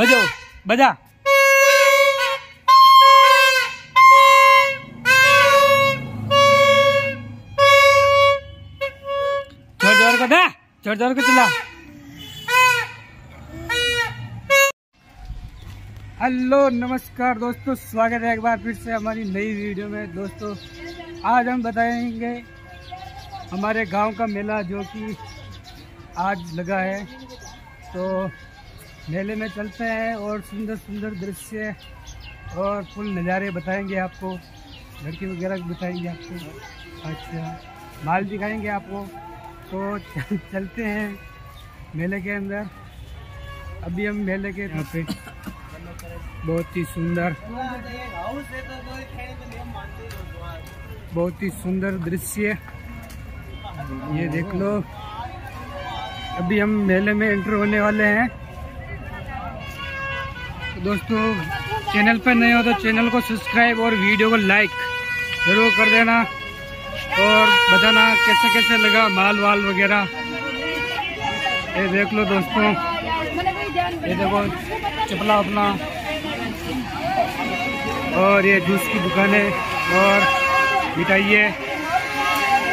बजो बजा। ज़ोर ज़ोर को दे, ज़ोर ज़ोर को चला हेलो, नमस्कार दोस्तों, स्वागत है एक बार फिर से हमारी नई वीडियो में। दोस्तों, आज हम बताएँगे हमारे गाँव का मेला जो कि आज लगा है। तो मेले में चलते हैं और सुंदर सुंदर दृश्य और फुल नज़ारे बताएँगे आपको। लड़की वगैरह भी बताएँगे आपको। अच्छा माल दिखाएँगे आपको। तो चलते हैं मेले के अंदर। अभी हम मेले के यहाँ पे बहुत ही सुंदर बहुत ही सुंदर दृश्य। ये देख लो। अभी हम मेले में एंटर होने वाले हैं। दोस्तों चैनल पर नए हो तो चैनल को सब्सक्राइब और वीडियो को लाइक ज़रूर कर देना। और बताना कैसे कैसे लगा माल वाल वगैरह। ये देख लो दोस्तों, ये देखो चपला अपना। और ये जूस की दुकानें और मिठाइये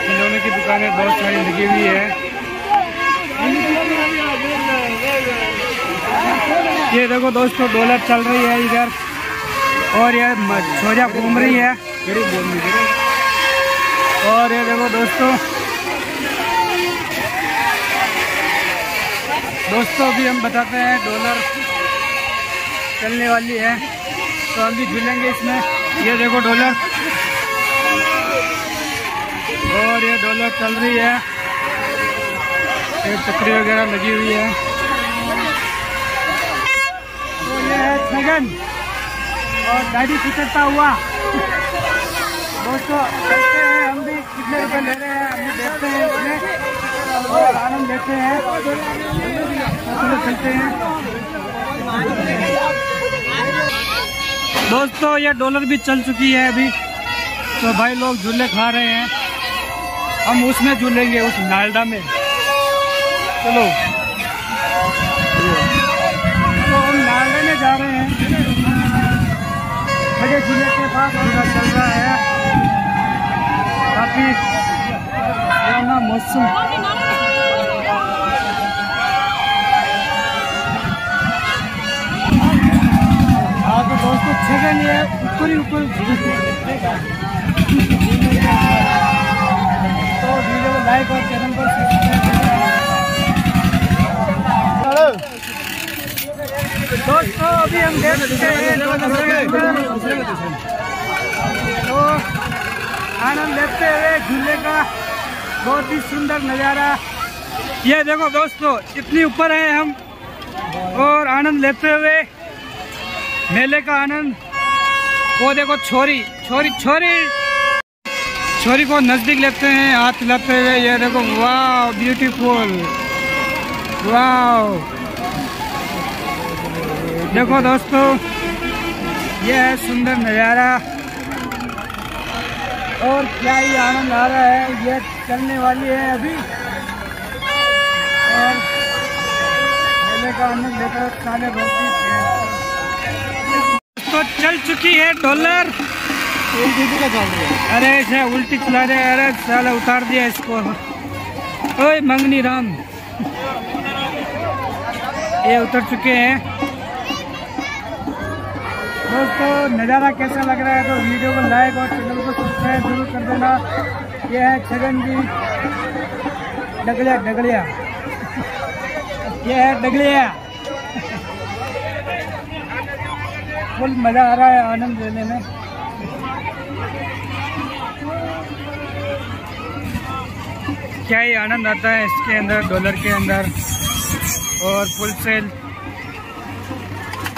खिलौने की दुकानें बहुत सारी लगी हुई है। ये देखो दोस्तों डॉलर चल रही है इधर। और ये छोजा घूम रही है। और ये देखो दोस्तों दोस्तों भी हम बताते हैं डॉलर चलने वाली है। तो हम भी झूलेंगे इसमें। ये देखो डॉलर। और ये डॉलर चल रही है। ये चक्री वगैरह लगी हुई है। छगन और गाड़ी फिसलता हुआ। दोस्तों चलते हैं हम भी कितने रुपए ले रहे हैं हम देखते हैं इसमें। और आनंद लेते हैं। चलते हैं। दोस्तों, ये डॉलर भी चल चुकी है अभी। तो भाई लोग झूले खा रहे हैं। हम उसमें झूलेंगे, उस नालडा में। चलो। के पास झूला चल रहा है। काफ़ी पुराना मौसम। हाँ तो दोस्तों छगन ये ऊपर ही ऊपर तो वीडियो लाइक और चैनल को दोस्तों, अभी हम देख सकते हैं तो आनंद लेते हुए झूले का बहुत ही सुंदर नज़ारा। ये देखो दोस्तों, इतनी ऊपर है हम, और आनंद लेते हुए मेले का आनंद। वो देखो छोरी छोरी छोरी। छोरी को नज़दीक लेते हैं, हाथ लाते हुए। ये देखो वाह ब्यूटीफुल वाह देखो दोस्तों, ये है सुंदर नज़ारा। और क्या ही आनंद आ रहा है, ये चलने वाली है अभी। और मेले का आनंद लेकर साले तो चल चुकी है डॉलर। अरे ऐसे उल्टी चला रहे अरे, साला उतार दिया इसको। ओए, मंगनी राम। ये उतर चुके हैं। दोस्तों, नज़ारा कैसा लग रहा है? तो वीडियो को लाइक और चैनल को सब्सक्राइब ज़रूर कर देना। ये है छगन जी। डगलिया डगलिया। ये है डगलिया। फुल मज़ा आ रहा है आनंद लेने में। क्या ही आनंद आता है इसके अंदर, डॉलर के अंदर। और फुल सेल।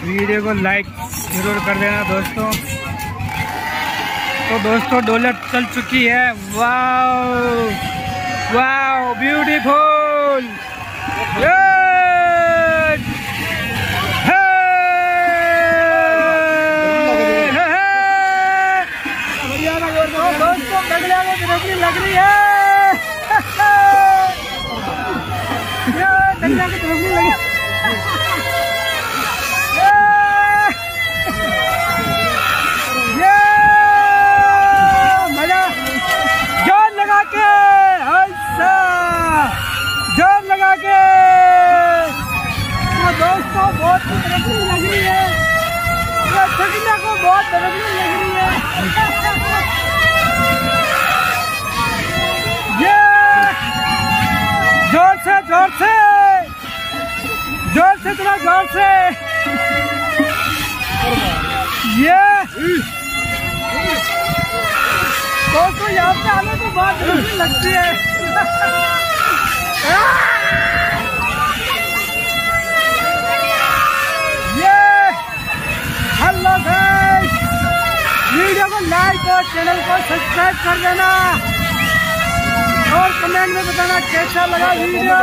वीडियो को लाइक ज़रूर कर देना दोस्तों। तो दोस्तों डॉलर चल चुकी है। वाह वाओ ब्यूटीफुल! पे आने तो बहुत खुशी लगती है। को लाइक और चैनल को सब्सक्राइब कर देना। और कमेंट में बताना कैसा लगा वीडियो।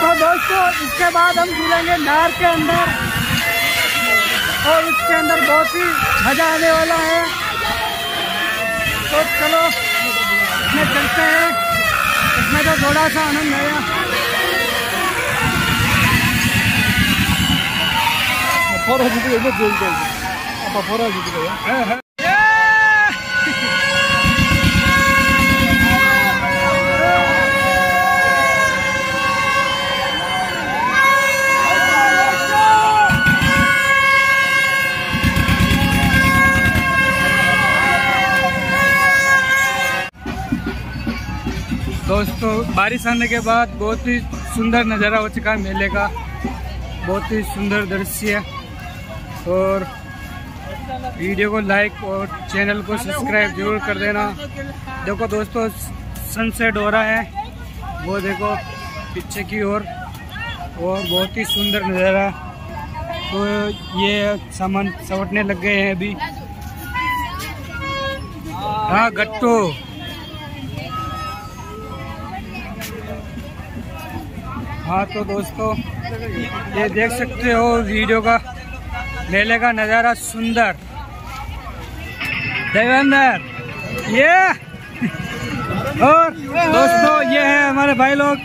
तो दोस्तों, इसके बाद हम जुड़ेंगे नार के अंदर। और उसके अंदर बहुत ही मज़ा आने वाला है। तो चलो। इसमें चलते हैं। इसमें तो थोड़ा सा आनंद आया। अफोरा जीत गई बोलते हैं अफोरा जीत गया दोस्तों, बारिश आने के बाद बहुत ही सुंदर नज़ारा हो चुका है मेले का। बहुत ही सुंदर दृश्य है। और वीडियो को लाइक और चैनल को सब्सक्राइब ज़रूर कर देना। देखो दोस्तों सनसेट हो रहा है। वो देखो, पीछे की ओर। और बहुत ही सुंदर नज़ारा। तो ये सामान सवटने लग गए हैं अभी। हाँ गट्टू। हाँ तो दोस्तों, ये देख सकते हो वीडियो का मेले का नज़ारा सुंदर। देवेंद्र, ये! और दोस्तों, ये है हमारे भाई लोग।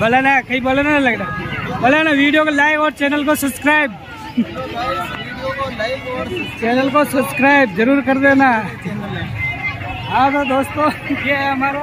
बोला ना, कहीं बोले ना लग रहा बोला ना, वीडियो को लाइक और चैनल को सब्सक्राइब। चैनल को सब्सक्राइब ज़रूर कर देना। हाँ तो दोस्तों, ये है हमारा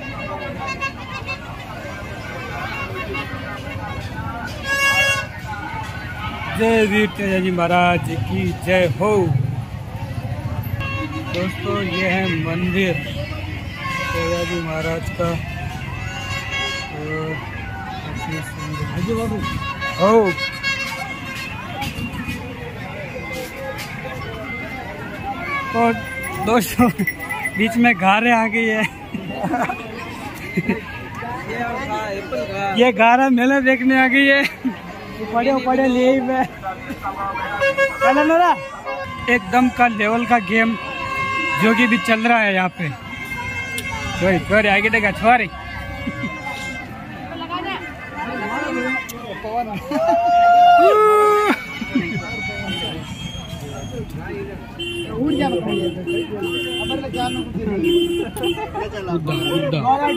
जय वीर तेजाजी महाराज की जय हो। दोस्तों ये है मंदिर तेजा जी महाराज का। और काफ़ी हो तो दोस्तों बीच में घारे आ गई है। ये गारा मेला देखने आ गई है। पड़े पड़े ले में। एकदम का लेवल का गेम जो कि भी चल रहा है यहाँ पे। छोरी छोरी आगे देखा छोरी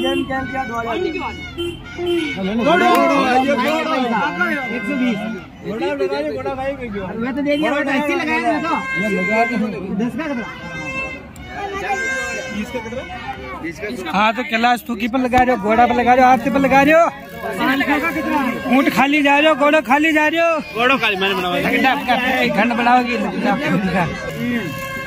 गेम खेल हाँ तो कैलाश थूकी पर लगा रहे हो घोड़ा पर लगा रहे हो आरती पर लगा रहे हो? ऊँट खाली जा रहे हो घोड़ो खाली जा रहे हो? घोड़ो खाली मैंने बनावा घंट बनाओगी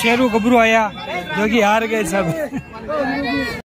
शेरू गबरू आया जो कि हार गए सब।